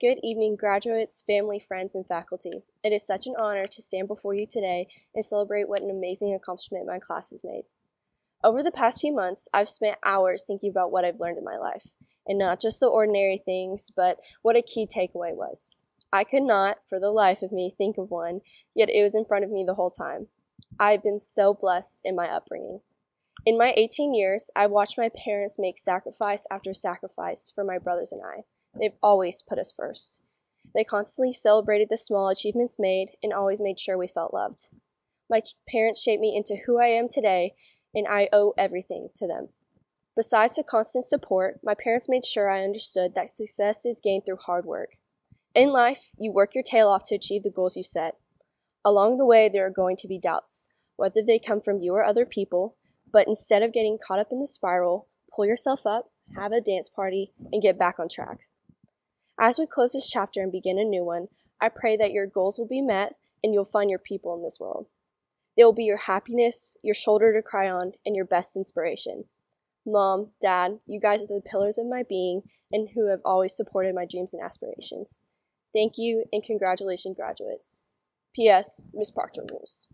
Good evening, graduates, family, friends, and faculty. It is such an honor to stand before you today and celebrate what an amazing accomplishment my class has made. Over the past few months, I've spent hours thinking about what I've learned in my life, and not just the ordinary things, but what a key takeaway was. I could not, for the life of me, think of one, yet it was in front of me the whole time. I've been so blessed in my upbringing. In my 18 years, I've watched my parents make sacrifice after sacrifice for my brothers and I. They've always put us first. They constantly celebrated the small achievements made and always made sure we felt loved. My parents shaped me into who I am today, and I owe everything to them. Besides the constant support, my parents made sure I understood that success is gained through hard work. In life, you work your tail off to achieve the goals you set. Along the way, there are going to be doubts, whether they come from you or other people, but instead of getting caught up in the spiral, pull yourself up, have a dance party, and get back on track. As we close this chapter and begin a new one, I pray that your goals will be met and you'll find your people in this world. They will be your happiness, your shoulder to cry on, and your best inspiration. Mom, Dad, you guys are the pillars of my being and who have always supported my dreams and aspirations. Thank you and congratulations, graduates. P.S. Miss Proctor rules.